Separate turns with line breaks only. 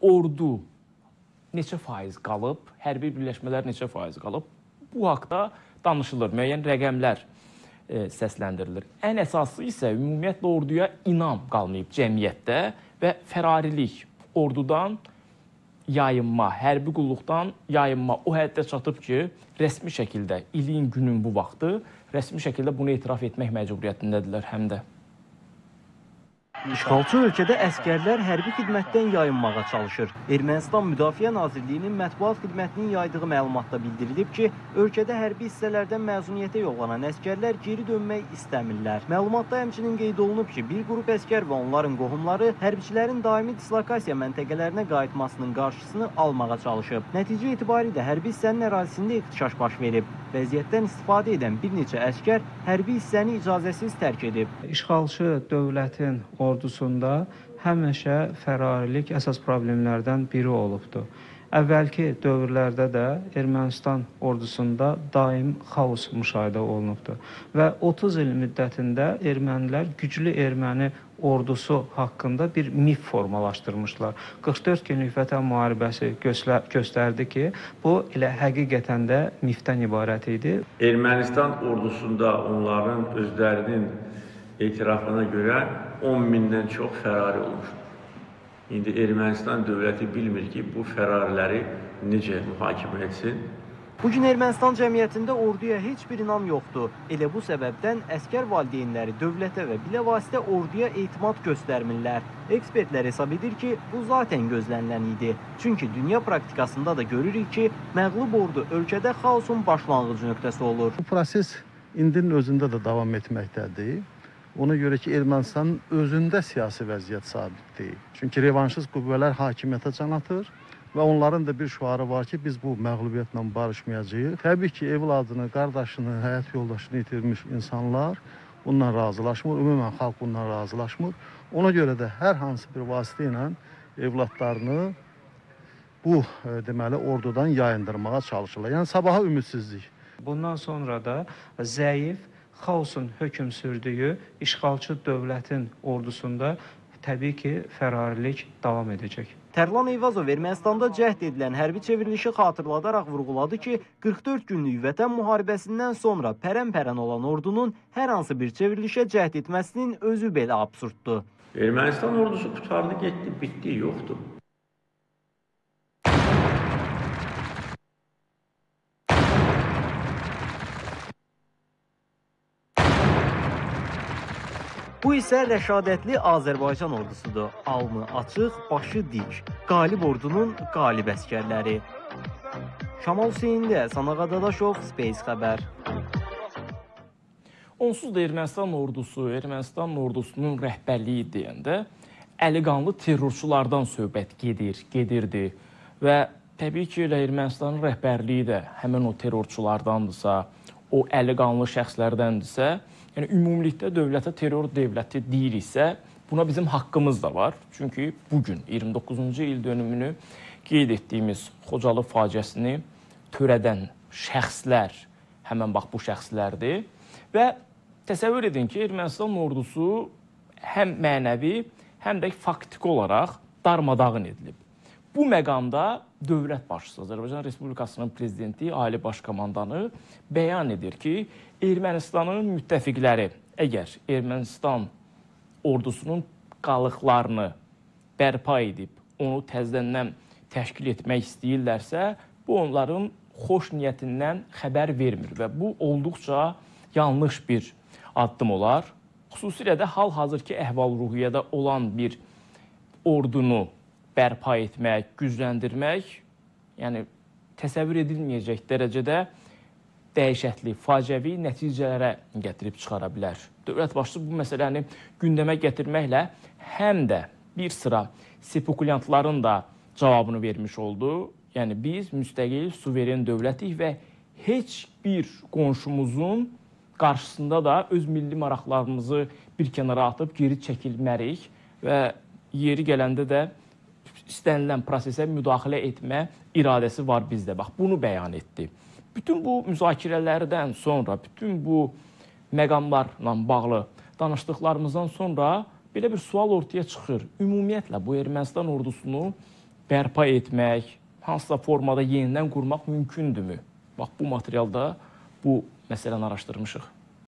ordu neçə faiz qalıb, hərbi birləşmələr neçə faiz qalıb? Bu haqda danışılır, müəyyən rəqəmlər e, səsləndirilir. Ən əsası isə ümumiyyətlə orduya inam qalmayıb cəmiyyətdə və fərarilik ordudan yayınma, hərbi qulluqdan yayınma o həddə çatıb ki, rəsmi şəkildə ilin günün bu vaxtı rəsmi şəkildə bunu etiraf etmək məcburiyyətindədirlər həm də.
İşğalçı ölkədə əskərlər hərbi xidmətdən yayınmağa çalışır. Ermənistan Müdafiə Nazirliyinin mətbuat xidmətinin yaydığı məlumatda bildirilib ki, ölkədə hərbi hissələrdən məzuniyyətə yollanan əskərlər geri dönmək istəmirlər. Məlumatda həmçinin qeyd olunub ki, bir qrup əskər və onların qohumları hərbiçilərin daimi dislokasiya məntəqələrinə qayıtmasının qarşısını almağa çalışıb. Nəticə etibarilə hərbi hissənin ərazisində ixtişaş baş verib. Vəziyyətdən istifadə edən bir neçə əskər hərbi hissəni icazəsiz tərk edib.
İşğalçı dövlətin ordusunda həmişə fərarilik əsas problemlərdən biri olubdur. Əvvəlki dövrlərdə də Ermənistan ordusunda daim xaos müşahidə olunubdur və 30 il müddətində ermənilər güclü erməni ordusu haqqında bir mif formalaşdırmışlar. 44 günlük vətən müharibəsi göstər göstərdi ki, bu elə həqiqətən də mifdən ibarət idi.
Ermənistan ordusunda onların özlərinin etirafına görə 10 mindən çox fərari olmuşdur. İndi Ermənistan dövləti bilmir ki, bu fərariləri necə mühakimə etsin.
Bu gün Ermənistan cəmiyyətində orduya heç bir inam yoxdur. Elə bu səbəbdən əskər valideynləri dövlətə və biləvasitə orduya etimad göstərmirlər. Ekspertlər hesab edir ki, bu zaten gözlənilən idi. Çünki dünya praktikasında da görürük ki, məğlub ordu ölkədə xaosun başlanğıc nöqtəsi olur.
Bu proses indinin özündə də davam etməkdədir. Ona görə ki, Ermənistanın özündə siyasi vəziyyət sabit deyil. Çünki revanşist qüvvələr hakimiyyətə can atır və onların da bir şüarı var ki, biz bu məğlubiyyətlə barışmayacağıq. Təbii ki, evladını, qardaşını, həyat yoldaşını itirmiş insanlar bundan razılaşmır, ümumən xalq bundan razılaşmır. Ona görə də hər hansı bir vasitə ilə evladlarını bu e, deməli ordudan yayındırmağa çalışırlar. Yəni sabaha ümidsizlik.
Bundan sonra da zəif, xaosun hökm sürdüyü işğalçı dövlətin ordusunda təbii ki, fərarilik davam edəcək.
Tərlan Eyvazov Ermənistanda cəhd edilən hərbi çevrilişi xatırladaraq vurğuladı ki, 44 günlük vətən müharibəsindən sonra pərən-pərən olan ordunun hər hansı bir çevrilişə cəhd etməsinin özü belə absurddur.
Ermənistan ordusu qutardı, getdi, bitdi, yoxdur.
Bu isə rəşadətli Azərbaycan ordusudur. Alnı açıq, başı dik. Qalib ordunun qalib əskərləri. Şamal Hüseynli, Sanağa Dadaşov, Space xəbər.
Onsuz da Ermənistan ordusu, Ermənistan ordusunun rəhbərliyi deyəndə əliqanlı terrorçulardan söhbət gedir, gedirdi və təbii ki, elə Ermənistanın rəhbərliyi də həmin o terrorçulardandırsa, o əliqanlı şəxslərdəndirsə, yəni ümumilikdə dövlətə terror dövləti deyiriksə, buna bizim haqqımız da var. Çünki bu gün 29-cu il dönümünü qeyd etdiyimiz Xocalı faciəsini törədən şəxslər həmin bax bu şəxslərdir və təsəvvür edin ki, Ermənistan ordusu həm mənəvi, həm də faktiki olaraq darmadağın edilib. Bu məqamda dövlət başçısı, Azərbaycan Respublikasının prezidenti, Ali Baş Komandanı bəyan edir ki, Ermənistanın müttəfiqləri əgər Ermənistan ordusunun qalıqlarını bərpa edib, onu təzədən təşkil etmək istəyirlərsə, bu onların xoş niyyətindən xəbər vermir və bu olduqca yanlış bir addım olar. Xüsusilə də hal-hazırki əhval-ruhiyyədə olan bir ordunu bərpa etmək, gücləndirmək, yəni təsəvvür edilməyəcək dərəcədə dəhşətli, faciəvi nəticələrə gətirib çıxara bilər. Dövlət başçısı bu məsələni gündəmə gətirməklə həm də bir sıra spekulyantların da cavabını vermiş oldu. Yəni biz müstəqil, suveren dövlətik və heç bir qonşumuzun qarşısında da öz milli maraqlarımızı bir kənara atıb geri çəkilmərik və yeri gələndə də istənilən prosesə müdaxilə etmə iradəsi var bizdə. Bax, bunu bəyan etdi. Bütün bu müzakirələrdən sonra, bütün bu məqamlarla bağlı danışdıqlarımızdan sonra belə bir sual ortaya çıxır. Ümumiyyətlə bu Ermənistan ordusunu bərpa etmək, hansısa formada yenidən qurmaq mümkündürmü? Bax bu materialda bu məsələni araşdırmışıq.